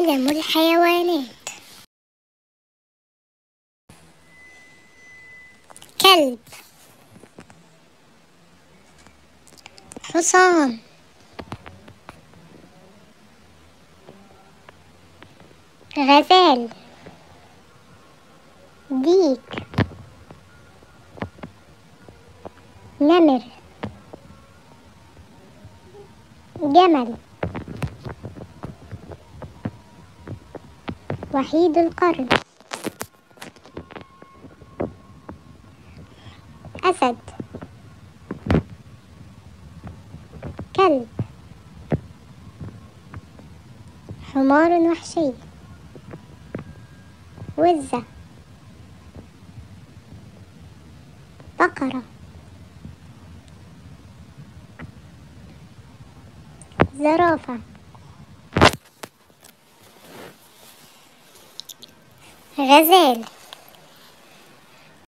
عالم الحيوانات. كلب. حصان. غزال. ديك. نمر. جمل. وحيد القرن. أسد. كلب. حمار وحشي. وزة. بقرة. زرافة. غزال.